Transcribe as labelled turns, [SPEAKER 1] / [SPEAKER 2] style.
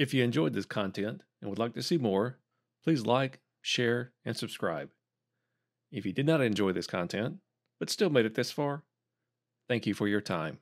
[SPEAKER 1] If you enjoyed this content and would like to see more, please like, share, and subscribe. If you did not enjoy this content, but still made it this far, thank you for your time.